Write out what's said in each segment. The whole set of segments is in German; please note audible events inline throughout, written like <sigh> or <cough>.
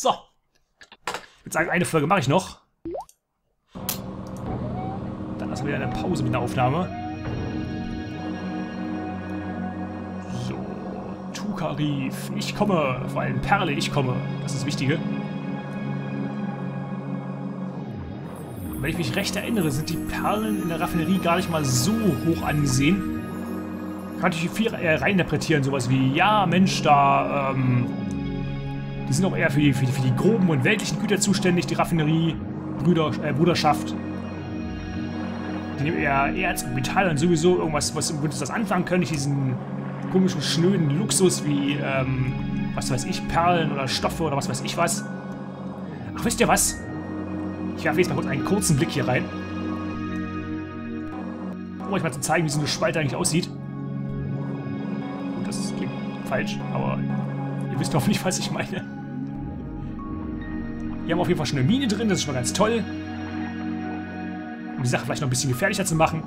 So. Ich würde sagen, eine Folge mache ich noch. Dann lassen wir wieder eine Pause mit der Aufnahme. So. Tuka rief, ich komme. Vor allem Perle, ich komme. Das ist das Wichtige. Wenn ich mich recht erinnere, sind die Perlen in der Raffinerie gar nicht mal so hoch angesehen. Kann ich viel eher reininterpretieren, sowas wie, ja, Mensch, da, ähm, die sind auch eher für die, für die, für die groben und weltlichen Güter zuständig, die Raffinerie, Brüder, äh, Bruderschaft. Die nehmen eher Erz und Metall und sowieso irgendwas, was im das anfangen können, nicht diesen komischen, schnöden Luxus wie, ähm, was weiß ich, Perlen oder Stoffe oder was weiß ich was. Ach, wisst ihr was? Ich werfe jetzt mal kurz einen kurzen Blick hier rein. Um euch mal zu zeigen, wie so eine Spalte eigentlich aussieht. Gut, das klingt falsch, aber ihr wisst hoffentlich, was ich meine. Hier haben wir auf jeden Fall schon eine Mine drin, das ist schon mal ganz toll. Um die Sache vielleicht noch ein bisschen gefährlicher zu machen.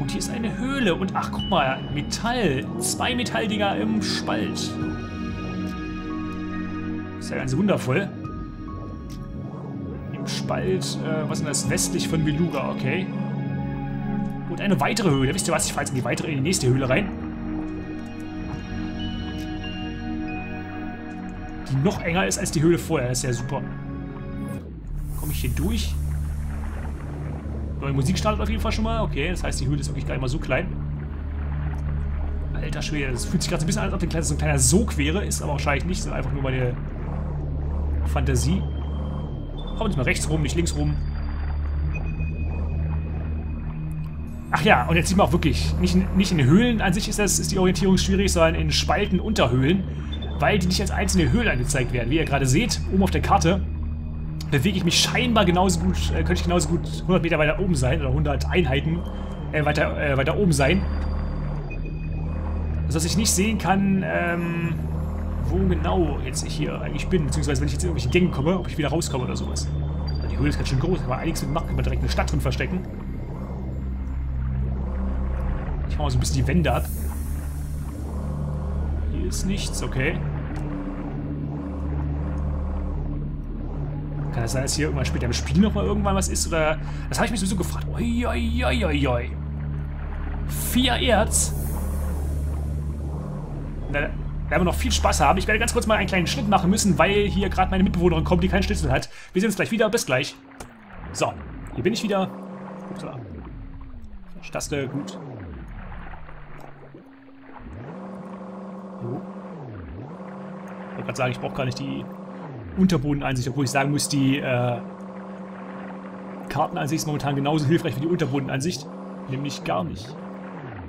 Und hier ist eine Höhle. Und ach, guck mal, Metall. Zwei Metalldinger im Spalt. Ist ja ganz wundervoll. Im Spalt, äh, was ist das? Westlich von Beluga, okay. Und eine weitere Höhle. Wisst ihr was? Ich fahre jetzt in die weitere, in die nächste Höhle rein. Die noch enger ist als die Höhle vorher. Das ist ja super. Komme ich hier durch? Neue Musik startet auf jeden Fall schon mal. Okay, das heißt, die Höhle ist wirklich gar nicht mal so klein. Alter Schwede, das fühlt sich gerade so ein bisschen an, als ob das so ein kleiner Sog wäre. Ist aber wahrscheinlich nicht, sondern einfach nur meine Fantasie. Kommen Sie mal rechts rum, nicht links rum. Ach ja, und jetzt sieht man auch wirklich, nicht, nicht in Höhlen an sich ist, das, ist die Orientierung schwierig, sondern in Spalten unter Höhlen, weil die nicht als einzelne Höhlen angezeigt werden. Wie ihr gerade seht, oben auf der Karte, bewege ich mich scheinbar genauso gut, äh, könnte ich genauso gut 100 Meter weiter oben sein, oder 100 Einheiten äh, weiter, äh, weiter oben sein. Also, dass ich nicht sehen kann, ähm, wo genau jetzt ich hier eigentlich bin, beziehungsweise wenn ich jetzt in irgendwelche Gänge komme, ob ich wieder rauskomme oder sowas. Die Höhle ist ganz schön groß, aber einiges mitmachen, kann man direkt eine Stadt drin verstecken. Ich hau mal so ein bisschen die Wände ab. Hier ist nichts, okay. Kann das sein, dass hier irgendwann später im Spiel nochmal irgendwann was ist? Oder. Das habe ich mich sowieso gefragt. Ui. Vier Erz? Da, werden wir noch viel Spaß haben. Ich werde ganz kurz mal einen kleinen Schnitt machen müssen, weil hier gerade meine Mitbewohnerin kommt, die keinen Schlüssel hat. Wir sehen uns gleich wieder. Bis gleich. So, hier bin ich wieder. Upsala. Taste, gut. So. Ich wollte gerade sagen, ich brauche gar nicht die Unterbodeneinsicht, obwohl ich sagen muss, die äh, Kartenansicht ist momentan genauso hilfreich wie die Unterbodenansicht. Nämlich gar nicht.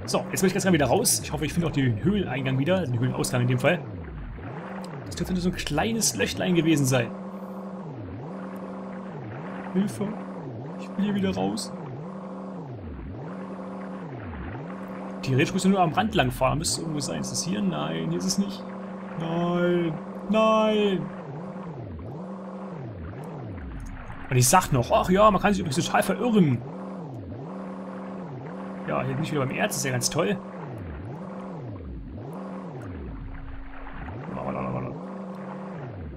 So, jetzt will ich ganz gerne wieder raus. Ich hoffe, ich finde auch den Höhleneingang wieder, den Höhlenausgang in dem Fall. Das dürfte nur so ein kleines Löchlein gewesen sein. Hilfe. Ich will hier wieder raus. Theoretisch müssen wir nur am Rand lang fahren. Müsste irgendwo sein. Ist das hier? Nein, hier ist es nicht. Nein. Nein. Und ich sag noch, ach ja, man kann sich übrigens total verirren. Ja, hier bin ich wieder beim Erz, ist ja ganz toll.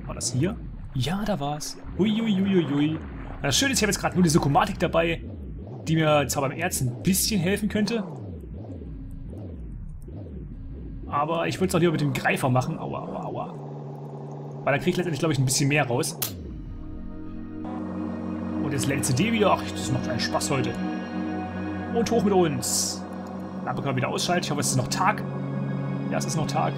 War das hier? Ja, da war's. Uiuiuiui. Das Schöne ist, ich habe jetzt gerade nur die Sokomatik dabei, die mir zwar beim Erz ein bisschen helfen könnte. Aber ich würde es auch lieber mit dem Greifer machen. Aua, aua, aua. Weil dann kriege ich letztendlich, glaube ich, ein bisschen mehr raus. Jetzt CD wieder. Ach, das macht einen Spaß heute. Und hoch mit uns. Lampe können wir wieder ausschalten. Ich hoffe, es ist noch Tag. Ja, es ist noch Tag.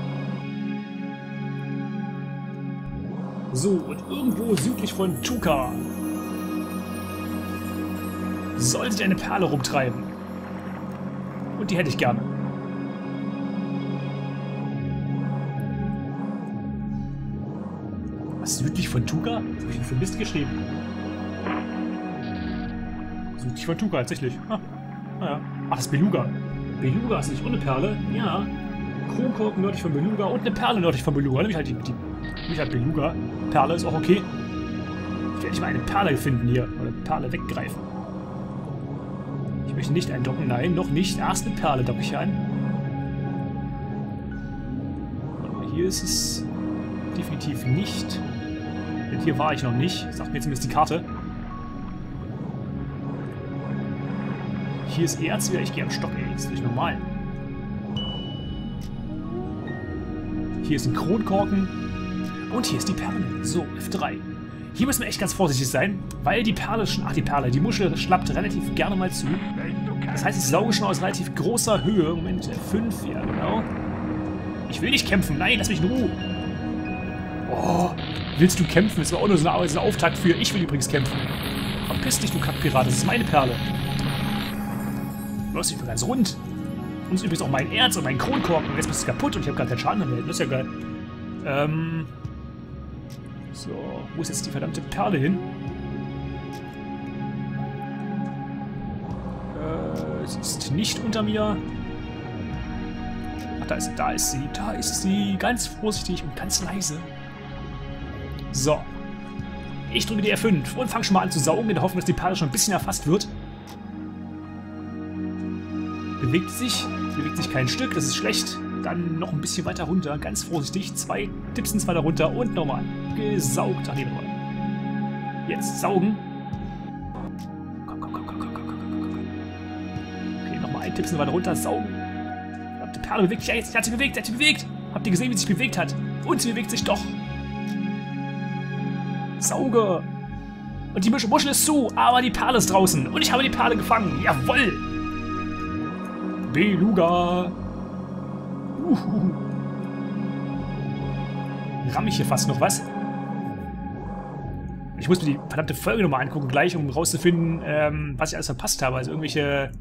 So, und irgendwo südlich von Tuka soll sich eine Perle rumtreiben. Und die hätte ich gerne. Was, südlich von Tuka? Was habe ich denn für Mist geschrieben? Südlich von Tuka, tatsächlich. Ah. Naja. Ach, das ist Beluga. Beluga ist nicht ohne Perle. Ja. Kronkorken nördlich von Beluga und eine Perle nördlich von Beluga. Nämlich halt die, die nämlich halt Beluga. Perle ist auch okay. Ich werde nicht mal eine Perle finden hier. Oder eine Perle weggreifen. Ich möchte nicht eindocken. Nein, noch nicht. Erst eine Perle docke ich ein. hier ist es definitiv nicht. Denn hier war ich noch nicht. Sagt mir zumindest die Karte. Hier ist Erz wieder. Ich gehe am Stock, ey. Das ist nicht normal. Hier ist ein Kronkorken. Und hier ist die Perle. So, F3. Hier müssen wir echt ganz vorsichtig sein, weil die Perle, ach die Perle, die Muschel schlappt relativ gerne mal zu. Das heißt, ich sauge schon aus relativ großer Höhe. Moment, F5, ja genau. Ich will nicht kämpfen, nein, lass mich in Ruhe. Oh, willst du kämpfen? Das war auch nur so ein Auftakt für, ich will übrigens kämpfen. Verpiss dich, du Kackpirat, das ist meine Perle. Hast dich ganz rund. Und übrigens auch mein Erz und mein Kronkorken. Und jetzt bist du kaputt und ich habe gar keinen Schaden erhalten. Das ist ja geil. Ähm. So, wo ist jetzt die verdammte Perle hin? Äh, sie ist nicht unter mir. Ach, da ist, da ist sie. Da ist sie. Ganz vorsichtig und ganz leise. So. Ich drücke die R5 und fange schon mal an zu saugen, in der Hoffnung, dass die Perle schon ein bisschen erfasst wird. Bewegt sich, bewegt sich kein Stück, das ist schlecht. Dann noch ein bisschen weiter runter, ganz vorsichtig. Zwei Tippsens weiter runter und nochmal. Gesaugt. Ach nee, nochmal. Jetzt saugen. Komm, komm, komm, komm, komm, komm, komm, komm. Okay, nochmal ein Tippsen weiter runter, saugen. Die Perle bewegt sich. Ja, jetzt hat sie bewegt, hat sie bewegt. Habt ihr gesehen, wie sie sich bewegt hat? Und sie bewegt sich doch. Sauge. Und die Muschel ist zu, aber die Perle ist draußen. Und ich habe die Perle gefangen. Jawoll. Beluga. Uhuhu. Ramm ich hier fast noch was? Ich muss mir die verdammte Folge nochmal angucken gleich, um rauszufinden, ähm, was ich alles verpasst habe. Also irgendwelche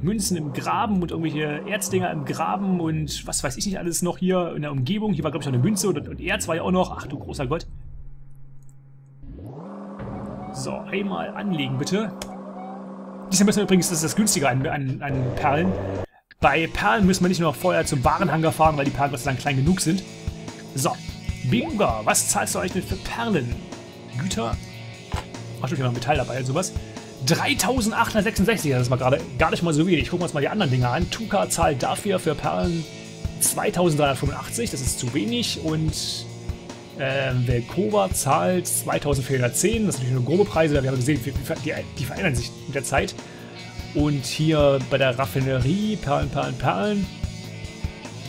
Münzen im Graben und irgendwelche Erzdinger im Graben und was weiß ich nicht alles noch hier in der Umgebung. Hier war, glaube ich, noch eine Münze und, und Erz war ja auch noch. Ach du großer Gott. So, einmal anlegen bitte. Diesmal müssen wir übrigens, das ist das günstige an, an, an Perlen. Bei Perlen müssen wir nicht nur vorher zum Warenhanger fahren, weil die Perlen sei Dank klein genug sind. So, Bingo, was zahlst du euch denn für Perlen? Güter? Ach, stimmt, hier noch Metall dabei und sowas. 3866, das war gerade gar nicht mal so wenig. Gucken wir uns mal die anderen Dinge an. Tuka zahlt dafür für Perlen 2385, das ist zu wenig. Und ähm, Velkova zahlt 2410, das sind natürlich nur grobe Preise, da wir haben gesehen, die, die, die verändern sich mit der Zeit. Und hier bei der Raffinerie, Perlen, Perlen, Perlen,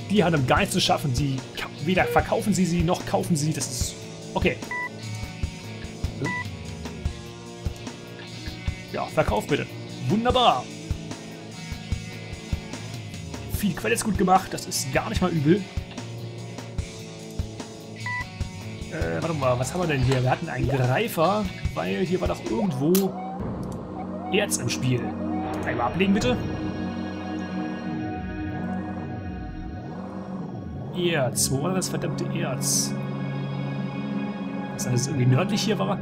die haben gar nichts zu schaffen. Sie weder verkaufen sie sie noch kaufen sie. Das ist okay. Ja, verkauf bitte. Wunderbar. Viel Quelle gut gemacht. Das ist gar nicht mal übel. Äh, warte mal, was haben wir denn hier? Wir hatten einen Greifer, weil hier war doch irgendwo Erz im Spiel. Einmal ablegen, bitte. Erz. Wo war das verdammte Erz? Was das irgendwie nördlich hier war?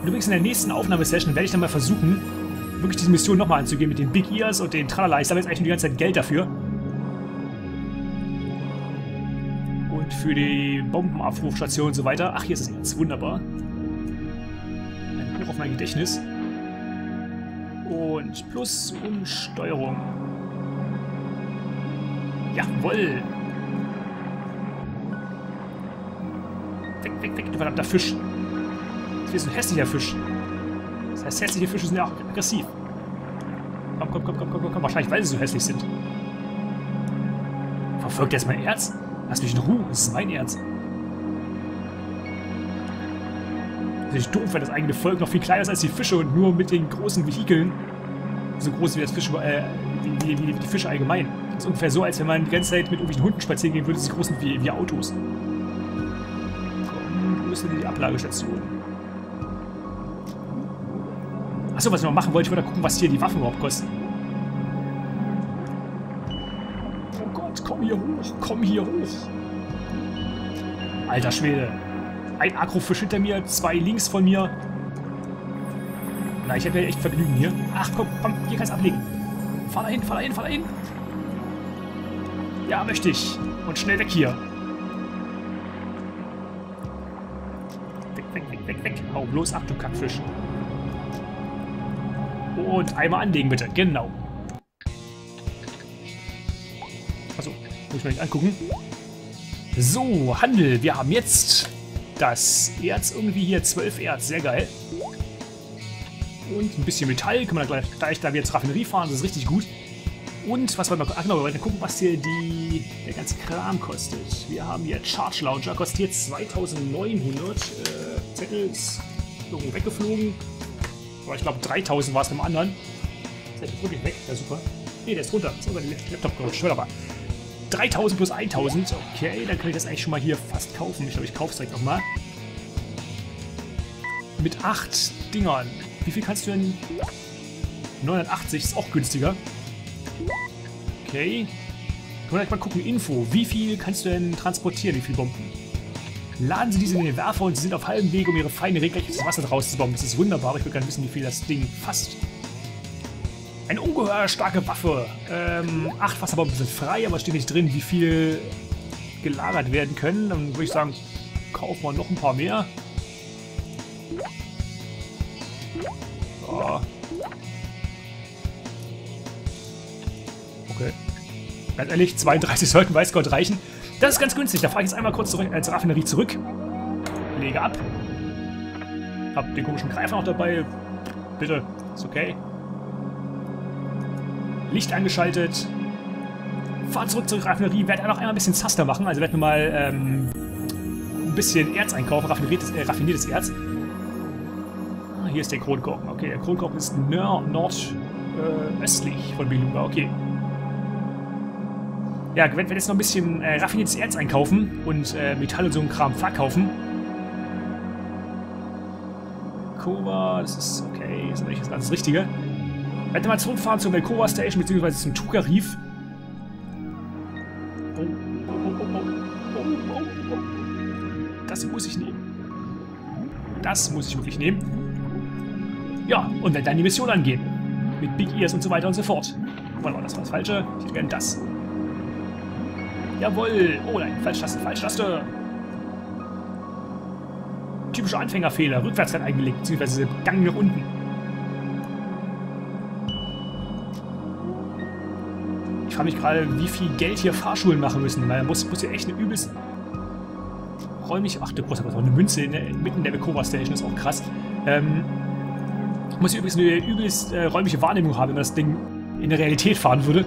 Und übrigens in der nächsten Aufnahmesession werde ich dann mal versuchen, wirklich diese Mission nochmal anzugehen mit den Big Ears und den Tralala. Ich habe jetzt eigentlich nur die ganze Zeit Geld dafür. Für die Bombenabrufstation und so weiter. Ach, hier ist es jetzt. Wunderbar. Ein Hoch auf mein Gedächtnis. Und Plus und Steuerung. Jawoll! Weg, weg, weg, du verdammter Fisch. Das ist ein hässlicher Fisch. Das heißt, hässliche Fische sind ja auch aggressiv. Komm, komm, komm, komm, komm, komm. Wahrscheinlich, weil sie so hässlich sind. Verfolgt er jetzt mein Erz? Lass mich in Ruhe, das ist mein Erz. Das ist doof, wenn das eigene Volk noch viel kleiner ist als die Fische und nur mit den großen Vehikeln so groß wie das Fisch, äh, wie, wie, wie die Fische allgemein. Das ist ungefähr so, als wenn man die ganze Zeit mit irgendwelchen Hunden spazieren gehen würde, die groß sind wie, wie Autos. Wo ist denn die Ablagestation? Achso, was ich noch machen wollte, ich wollte gucken, was hier die Waffen überhaupt kosten. Gott, komm hier hoch, komm hier hoch. Alter Schwede. Ein Agrofisch hinter mir, zwei links von mir. Na, ich ja echt Vergnügen hier. Ach komm, komm, hier kannst du ablegen. Fahr da hin, fahr da hin, fahr da hin. Ja, möchte ich. Und schnell weg hier. Weg, weg, weg, weg, weg. Hau bloß ab, du Kackfisch. Und einmal anlegen, bitte. Genau. Muss ich mir nicht angucken. So, Handel. Wir haben jetzt das Erz irgendwie hier. 12 Erz. Sehr geil. Und ein bisschen Metall. Können wir gleich, gleich da wir jetzt Raffinerie fahren. Das ist richtig gut. Und was wollen wir ach genau, wir wollen gucken, was hier die, der ganze Kram kostet. Wir haben hier Charge Launcher, kostet hier 2900. Äh, Zettel ist irgendwo weggeflogen. Aber ich glaube 3000 war es beim anderen. Ist der wirklich weg? Ja, super. Ne, der ist runter. Das ist unter den Laptop gerutscht. Wunderbar. 3000 plus 1000. Okay, dann kann ich das eigentlich schon mal hier fast kaufen. Ich glaube, ich kaufe es direkt nochmal. Mit 8 Dingern. Wie viel kannst du denn... 980 ist auch günstiger. Okay. Können wir gleich mal gucken. Info. Wie viel kannst du denn transportieren? Wie viele Bomben? Laden Sie diese in den Werfer und Sie sind auf halbem Weg, um Ihre Feinde regelrecht ins Wasser rauszubomben. Das ist wunderbar, aber ich will gerne wissen, wie viel das Ding fasst. Eine ungeheuer starke Waffe. Ähm, acht Wasserbomben sind frei, aber steht nicht drin, wie viel gelagert werden können. Dann würde ich sagen, kaufen wir noch ein paar mehr. So. Okay. Ganz ehrlich, 32 sollten weiß Gott reichen. Das ist ganz günstig. Da fahre ich jetzt einmal kurz zurück, äh, Raffinerie zurück. Lege ab. Hab den komischen Greifer noch dabei. Bitte. Ist okay. Licht angeschaltet. Fahr zurück zur Raffinerie. Werde noch einmal ein bisschen Zaster machen. Also werden wir mal ähm, ein bisschen Erz einkaufen. Raffiniertes, äh, raffiniertes Erz. Ah, hier ist der Kronkorken. Okay, der Kronkorken ist nordöstlich äh, von Beluga. Okay. Ja, wenn wir jetzt noch ein bisschen äh, raffiniertes Erz einkaufen und äh, Metall und so ein Kram verkaufen. Kova, das ist okay, das ist eigentlich das ganz Richtige. Wir mal zurückfahren zur Melkova Station bzw. zum Tuka Reef. Oh, oh, oh, das muss ich nehmen. Das muss ich wirklich nehmen. Ja, und wenn dann die Mission angehen. Mit Big Ears und so weiter und so fort. Warte mal, das war das Falsche. Ich hätte gerne das. Jawohl. Oh nein, Falschtaste, Falschtaste. Typischer Anfängerfehler. Rückwärts eingelegt, beziehungsweise Gang nach unten. Frage mich gerade, wie viel Geld hier Fahrschulen machen müssen, man muss, muss hier echt eine übelst räumlich... Ach, du brauchst aber eine Münze in der, mitten der Bekova Station, ist auch krass. Ähm, muss hier übrigens eine übelst äh, räumliche Wahrnehmung haben, wenn man das Ding in der Realität fahren würde.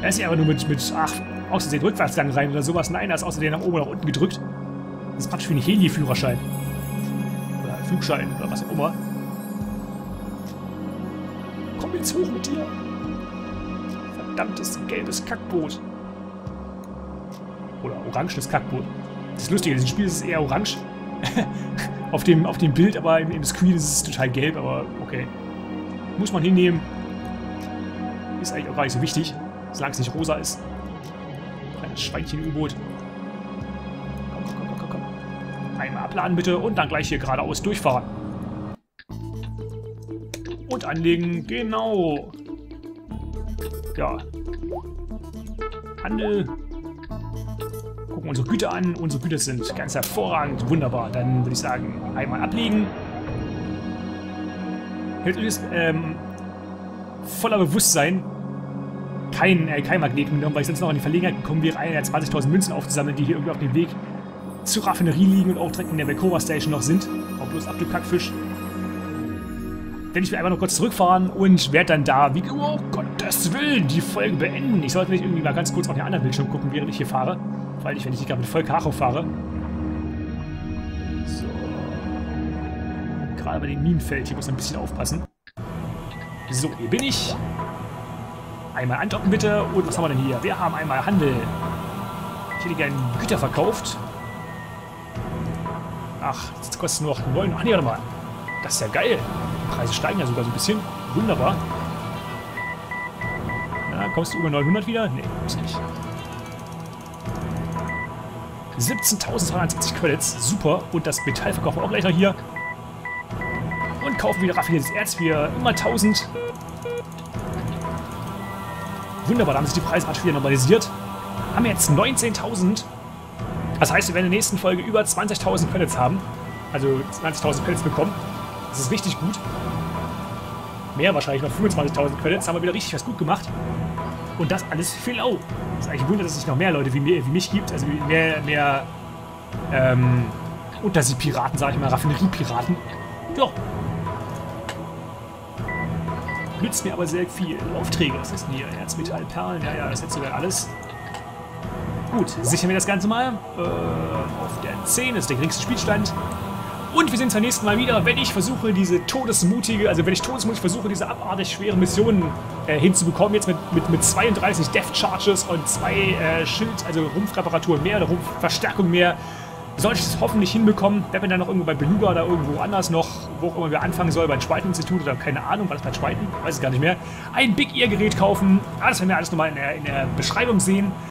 Er ist ja aber nur mit, mit ach, außerdem Rückwärtsgang rein oder sowas. Nein, er ist außerdem nach oben oder nach unten gedrückt. Das ist praktisch wie ein Heli-Führerschein. Oder Flugschein oder was auch immer. Komm jetzt hoch mit dir. Verdammtes gelbes Kackboot. Oder orangenes Kackboot. Das ist lustig, in diesem Spiel ist es eher orange. <laughs> auf, dem, auf dem Bild, aber im, im Screen ist es total gelb, aber okay. Muss man hinnehmen. Ist eigentlich auch gar nicht so wichtig, solange es nicht rosa ist. Kleines Schweinchen-U-Boot. Komm, komm, komm, komm, komm. Einmal abladen bitte und dann gleich hier geradeaus durchfahren. Und anlegen, genau. Ja. Handel. Gucken unsere Güter an. Unsere Güter sind ganz hervorragend. Wunderbar. Dann würde ich sagen, einmal ablegen. Hält ist ähm, voller Bewusstsein kein, äh, kein Magneten genommen, weil ich sonst noch in die Verlegenheit gekommen wäre, eine der 20.000 Münzen aufzusammeln, die hier irgendwie auf dem Weg zur Raffinerie liegen und auch direkt in der Belkova Station noch sind. Auch bloß ab, du Kackfisch. Denn ich will einfach noch kurz zurückfahren und werde dann da, wie, oh Gottes Willen, die Folge beenden. Ich sollte nicht irgendwie mal ganz kurz auf den anderen Bildschirm gucken, während ich hier fahre. Weil ich, wenn ich nicht gerade mit voll Karo fahre. So. Gerade bei dem Minenfeld, hier muss ich ein bisschen aufpassen. So, hier bin ich. Einmal andocken bitte. Und was haben wir denn hier? Wir haben einmal Handel. Ich hätte gerne Güter verkauft. Ach, das kostet nur noch 9. Ach nee, warte mal. Das ist ja geil. Preise steigen ja sogar so ein bisschen. Wunderbar. Na, kommst du über 900 wieder? Nee, muss nicht. 17.270 Credits. Super. Und das Metall verkaufen wir auch gleich noch hier. Und kaufen wieder raffiniertes Erz für immer 1000. Wunderbar, da haben sich die Preise wieder normalisiert. Haben jetzt 19.000. Das heißt, wir werden in der nächsten Folge über 20.000 Credits haben. Also 20.000 Credits bekommen. Das ist richtig gut. Mehr wahrscheinlich noch 25.000 Credits. Haben wir wieder richtig was gut gemacht. Und das alles für lau. Das ist eigentlich ein Wunder, dass es nicht noch mehr Leute wie, mir, wie mich gibt. Also mehr, mehr ähm, Unterseepiraten, sage ich mal, Raffineriepiraten. Ja. Nützt mir aber sehr viel. Aufträge, was ist denn hier? Erzmetallperlen, ja, ja, das ist sogar alles. Gut, sichern wir das Ganze mal. Äh, auf der 10 ist der geringste Spielstand. Und wir sehen uns beim nächsten Mal wieder, wenn ich versuche, diese todesmutige, also wenn ich todesmutig versuche, diese abartig schwere Missionen äh, hinzubekommen, jetzt mit, mit, mit 32 Death Charges und zwei äh, Schild, also Rumpfreparaturen mehr oder Rumpfverstärkung mehr, sollte ich es hoffentlich hinbekommen. Wer bin dann noch irgendwo bei Beluga oder irgendwo anders noch, wo auch immer wir anfangen soll, beim Schweiteninstitut oder keine Ahnung, war das bei Schweiten? Weiß es gar nicht mehr. Ein Big Ear Gerät kaufen. Ah, das werden wir alles nochmal in der, in der Beschreibung sehen.